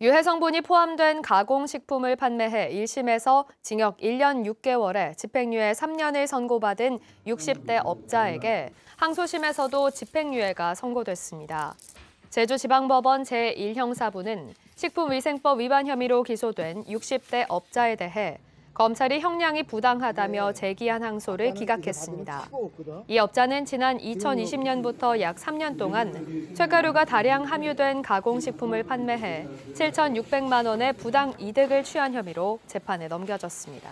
유해 성분이 포함된 가공식품을 판매해 1심에서 징역 1년 6개월에 집행유예 3년을 선고받은 60대 업자에게 항소심에서도 집행유예가 선고됐습니다. 제주지방법원 제1형사부는 식품위생법 위반 혐의로 기소된 60대 업자에 대해 검찰이 형량이 부당하다며 제기한 항소를 기각했습니다. 이 업자는 지난 2020년부터 약 3년 동안 쇳가루가 다량 함유된 가공식품을 판매해 7,600만 원의 부당 이득을 취한 혐의로 재판에 넘겨졌습니다.